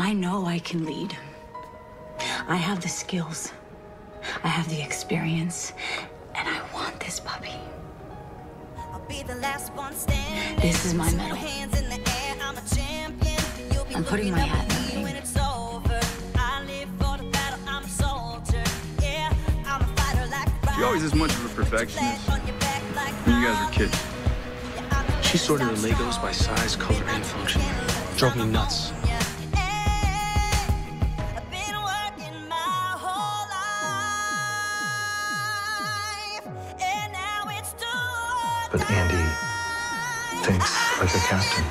I know I can lead. I have the skills. I have the experience. And I want this puppy. This is my medal. I'm putting my hat in the ring. She always as much of a perfectionist when you guys were kids. She sorted her Legos by size, color, and function. Drove me nuts. But Andy thinks like a captain.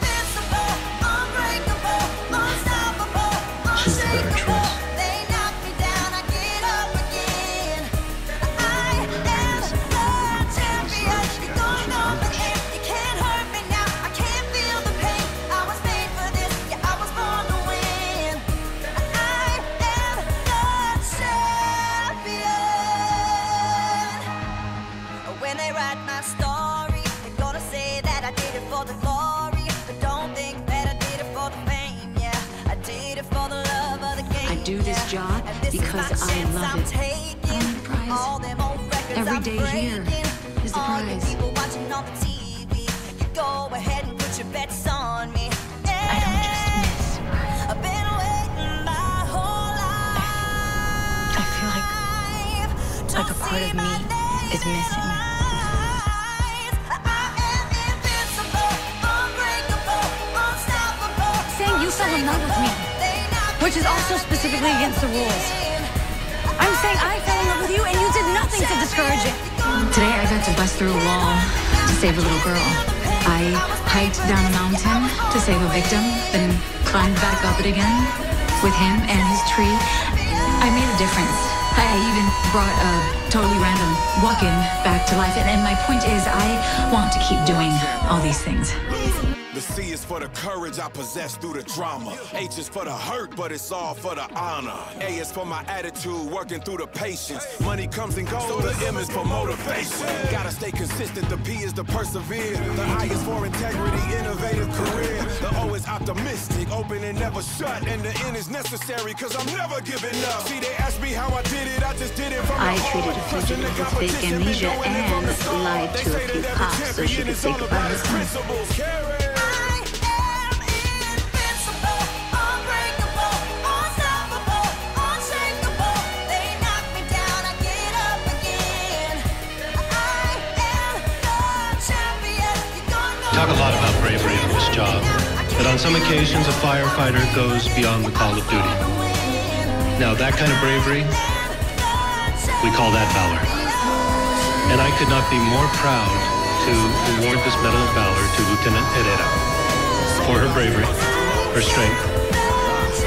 She's the better choice. Do this job this because I chance love I'm it. taking. I want a prize. All them old records Every I'm day here is a All you prize. people watching on the TV, you go ahead and put your bets on me. I don't just miss. I've been waiting my whole life. I feel like like a part of me is missing. Saying you fell in love with me, which is also specifically against the rules. I'm saying I fell in love with you and you did nothing to discourage it. Today I got to bust through a wall to save a little girl. I hiked down a mountain to save a victim, then climbed back up it again with him and his tree. I made a difference. I even brought a totally random walk-in back to life. And, and my point is, I want to keep doing all these things. The C is for the courage I possess through the drama. H is for the hurt, but it's all for the honor. A is for my attitude, working through the patience. Money comes and goes, the M is for motivation. Gotta stay consistent, the P is to persevere. The I is for integrity, innovative career. The O is optimistic, open and never shut. And the N is necessary, cause I'm never giving up. See, they asked me how I did it, I just did it from I treated heart. a fugitive the with fake amnesia doing it from the and lied They to a few cops so she could is say Talk a lot about bravery in this job, but on some occasions a firefighter goes beyond the call of duty. Now that kind of bravery, we call that valor. And I could not be more proud to award this Medal of Valor to Lieutenant Herrera for her bravery, her strength,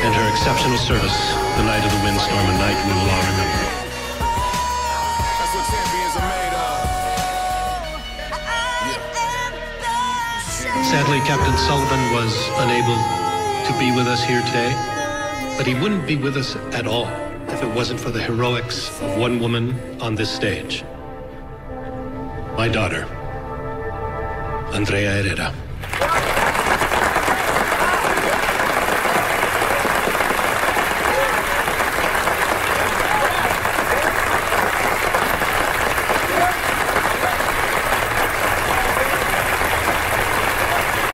and her exceptional service the night of the windstorm, a night we will all remember. Sadly, Captain Sullivan was unable to be with us here today, but he wouldn't be with us at all if it wasn't for the heroics of one woman on this stage. My daughter, Andrea Herrera.